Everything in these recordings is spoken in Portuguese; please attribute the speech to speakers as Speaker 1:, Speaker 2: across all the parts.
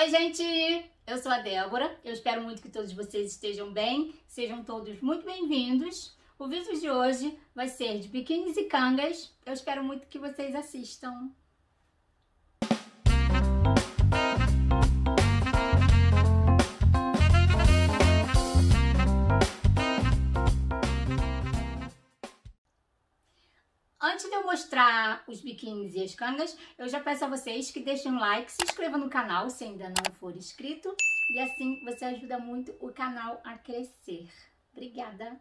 Speaker 1: Oi, gente! Eu sou a Débora. Eu espero muito que todos vocês estejam bem. Sejam todos muito bem-vindos. O vídeo de hoje vai ser de biquínis e cangas. Eu espero muito que vocês assistam. De eu mostrar os biquínis e as cangas, eu já peço a vocês que deixem um like, se inscrevam no canal se ainda não for inscrito e assim você ajuda muito o canal a crescer. Obrigada!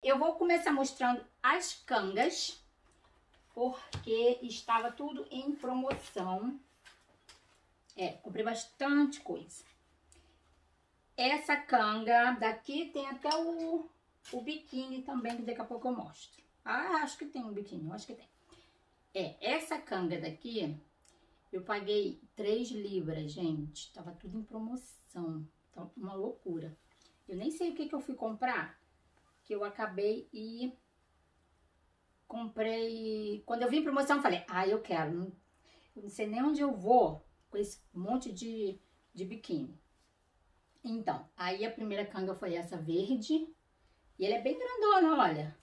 Speaker 1: Eu vou começar mostrando as cangas, porque estava tudo em promoção. É, comprei bastante coisa. Essa canga daqui tem até o, o biquíni também, que daqui a pouco eu mostro. Ah, acho que tem um biquíni, acho que tem. É, essa canga daqui, eu paguei 3 libras, gente. Tava tudo em promoção. Então, uma loucura. Eu nem sei o que, que eu fui comprar, que eu acabei e comprei... Quando eu vi em promoção, eu falei, ah, eu quero. Eu não sei nem onde eu vou com esse monte de, de biquíni. Então, aí a primeira canga foi essa verde. E ela é bem grandona, olha.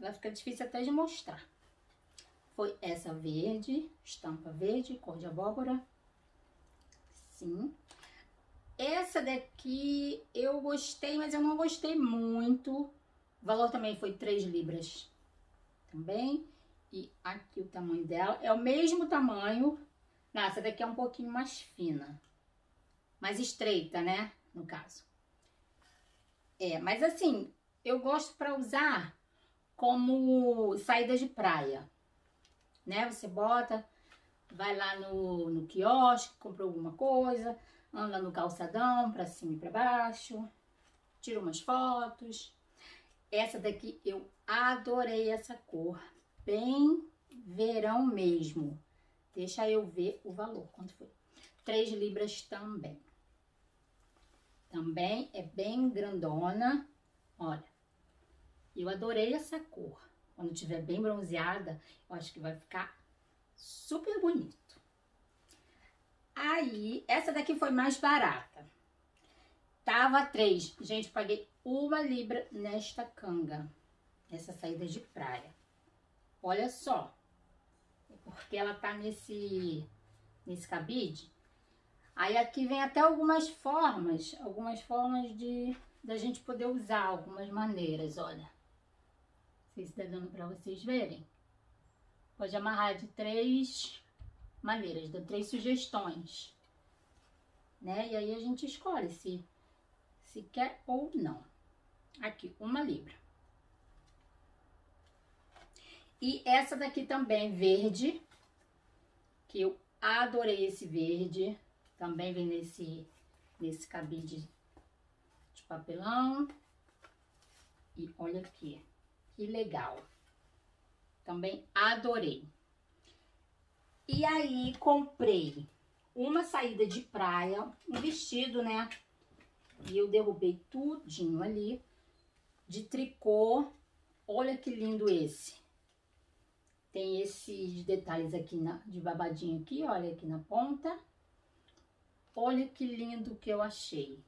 Speaker 1: Vai ficar difícil até de mostrar. Foi essa verde, estampa verde, cor de abóbora. Sim. Essa daqui eu gostei, mas eu não gostei muito. O valor também foi 3 libras. Também. E aqui o tamanho dela. É o mesmo tamanho. Não, essa daqui é um pouquinho mais fina. Mais estreita, né? No caso. É, mas assim, eu gosto para usar como saída de praia, né? Você bota, vai lá no, no quiosque, compra alguma coisa, anda no calçadão para cima e para baixo, tira umas fotos. Essa daqui eu adorei essa cor, bem verão mesmo. Deixa eu ver o valor, quanto foi? 3 libras também. Também é bem grandona, olha. Eu adorei essa cor. Quando tiver bem bronzeada, eu acho que vai ficar super bonito. Aí, essa daqui foi mais barata. Tava três. Gente, paguei uma libra nesta canga. Nessa saída de praia. Olha só. Porque ela tá nesse, nesse cabide. Aí aqui vem até algumas formas. Algumas formas de da gente poder usar. Algumas maneiras, olha sei se está dando para vocês verem. Pode amarrar de três maneiras, dá três sugestões. Né? E aí a gente escolhe se, se quer ou não. Aqui, uma libra. E essa daqui também, verde, que eu adorei esse verde. Também vem nesse, nesse cabide de papelão. E olha aqui, que legal. Também adorei. E aí, comprei uma saída de praia, um vestido, né? E eu derrubei tudinho ali de tricô. Olha que lindo esse. Tem esses detalhes aqui na, de babadinho aqui, olha aqui na ponta. Olha que lindo que eu achei.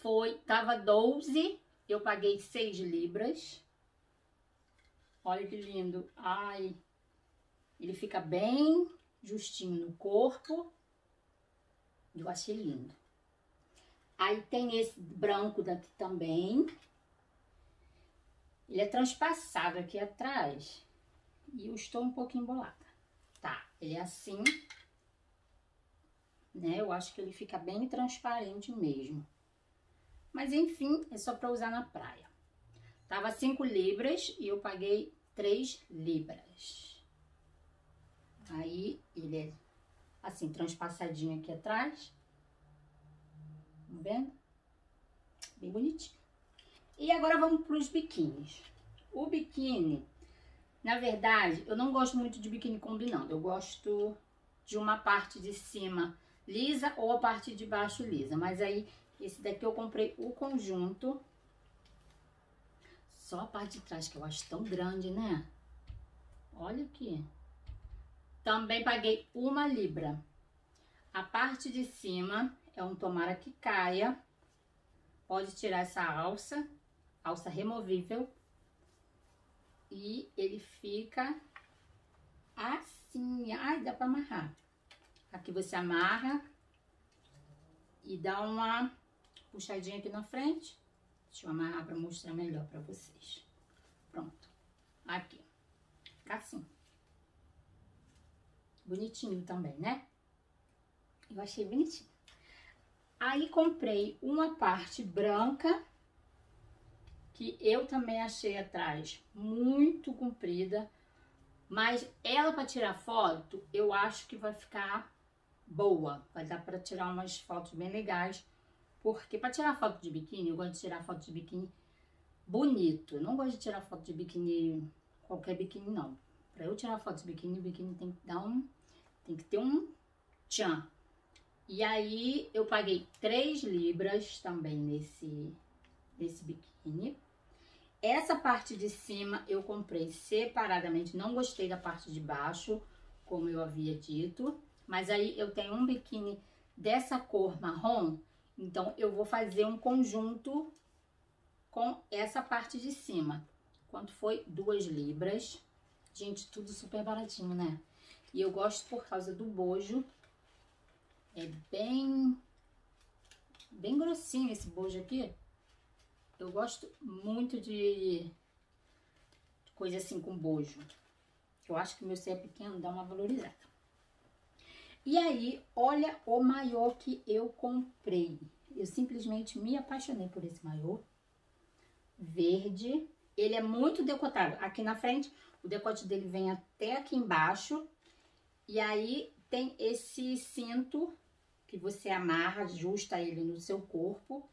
Speaker 1: Foi, tava 12, eu paguei 6 libras. Olha que lindo. Ai, ele fica bem justinho no corpo. Eu achei lindo. Aí tem esse branco daqui também. Ele é transpassável aqui atrás. E eu estou um pouquinho embolada. Tá, ele é assim. Né? Eu acho que ele fica bem transparente mesmo. Mas enfim, é só para usar na praia. Tava 5 libras e eu paguei 3 libras. Aí, ele é assim, transpassadinho aqui atrás. Tá vendo? Bem bonitinho. E agora vamos para os biquínis. O biquíni, na verdade, eu não gosto muito de biquíni combinando. Eu gosto de uma parte de cima lisa ou a parte de baixo lisa. Mas aí, esse daqui eu comprei o conjunto só a parte de trás, que eu acho tão grande, né? Olha aqui. Também paguei uma libra. A parte de cima é um tomara que caia. Pode tirar essa alça, alça removível. E ele fica assim. Ai, dá pra amarrar. Aqui você amarra e dá uma puxadinha aqui na frente. Deixa eu amarrar pra mostrar melhor pra vocês. Pronto. Aqui. Fica assim. Bonitinho também, né? Eu achei bonitinho. Aí comprei uma parte branca, que eu também achei atrás muito comprida, mas ela para tirar foto, eu acho que vai ficar boa. Vai dar para tirar umas fotos bem legais, porque para tirar foto de biquíni, eu gosto de tirar foto de biquíni bonito. Eu não gosto de tirar foto de biquíni, qualquer biquíni não. Para eu tirar foto de biquíni, o biquíni tem que dar um, tem que ter um tchan. E aí eu paguei 3 libras também nesse, nesse biquíni. Essa parte de cima eu comprei separadamente, não gostei da parte de baixo, como eu havia dito. Mas aí eu tenho um biquíni dessa cor marrom, então eu vou fazer um conjunto com essa parte de cima. Quanto foi? Duas libras. Gente, tudo super baratinho, né? E eu gosto por causa do bojo, é bem, bem grossinho esse bojo aqui. Eu gosto muito de coisa assim com bojo. Eu acho que meu ser é pequeno, dá uma valorizada. E aí, olha o maiô que eu comprei. Eu simplesmente me apaixonei por esse maiô. Verde. Ele é muito decotado. Aqui na frente, o decote dele vem até aqui embaixo. E aí, tem esse cinto que você amarra, ajusta ele no seu corpo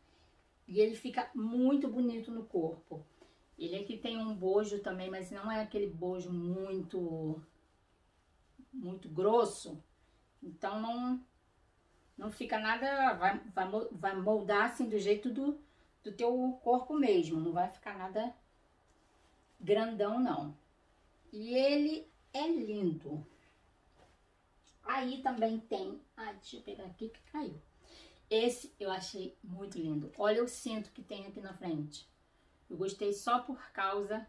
Speaker 1: e ele fica muito bonito no corpo. Ele aqui tem um bojo também, mas não é aquele bojo muito muito grosso, então não não fica nada, vai, vai, vai moldar assim do jeito do, do teu corpo mesmo, não vai ficar nada grandão não. E ele é lindo. Aí também tem, ah, deixa eu pegar aqui que caiu. Esse eu achei muito lindo. Olha o cinto que tem aqui na frente. Eu gostei só por causa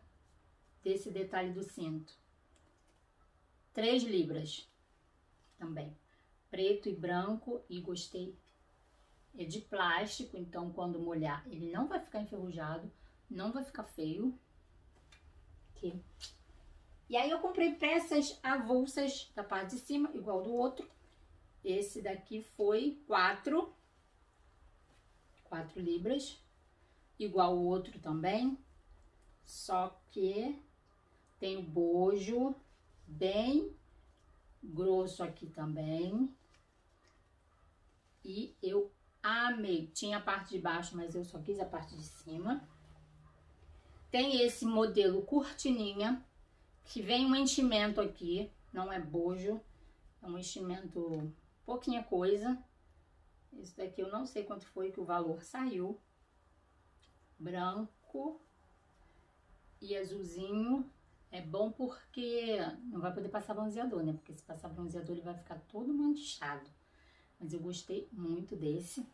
Speaker 1: desse detalhe do cinto. Três libras também. Preto e branco e gostei. É de plástico, então quando molhar ele não vai ficar enferrujado, não vai ficar feio. Aqui. E aí eu comprei peças avulsas da parte de cima, igual do outro. Esse daqui foi 4, 4 libras, igual o outro também. Só que tem o bojo bem grosso aqui também. E eu amei. Tinha a parte de baixo, mas eu só quis a parte de cima. Tem esse modelo cortininha, que vem um enchimento aqui, não é bojo, é um enchimento pouquinha coisa. Esse daqui eu não sei quanto foi que o valor saiu. Branco e azulzinho. É bom porque não vai poder passar bronzeador, né? Porque se passar bronzeador ele vai ficar todo manchado. Mas eu gostei muito desse.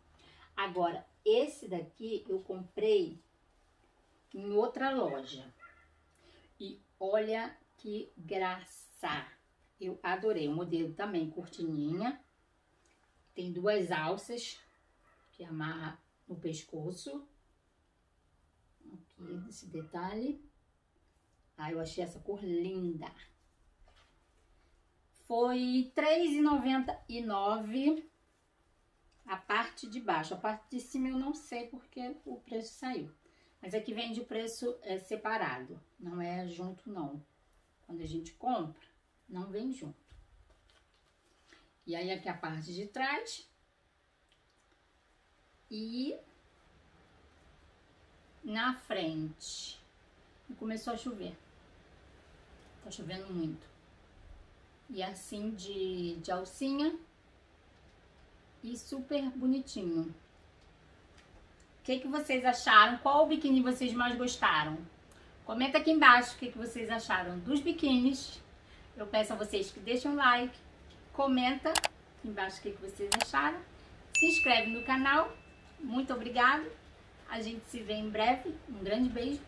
Speaker 1: Agora, esse daqui eu comprei em outra loja. E olha que graça! Eu adorei. O modelo também cortininha. Tem duas alças que amarra no pescoço. Aqui, esse detalhe. Ah, eu achei essa cor linda. Foi R$3,99 a parte de baixo. A parte de cima eu não sei porque o preço saiu. Mas aqui vende o preço é, separado, não é junto não. Quando a gente compra, não vem junto. E aí aqui a parte de trás. E na frente. E começou a chover. Tá chovendo muito. E assim de, de alcinha. E super bonitinho. O que, que vocês acharam? Qual biquíni vocês mais gostaram? Comenta aqui embaixo o que, que vocês acharam dos biquínis. Eu peço a vocês que deixem um like, comenta embaixo o que vocês acharam. Se inscreve no canal. Muito obrigado. A gente se vê em breve. Um grande beijo.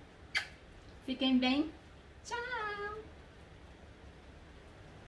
Speaker 1: Fiquem bem. Tchau!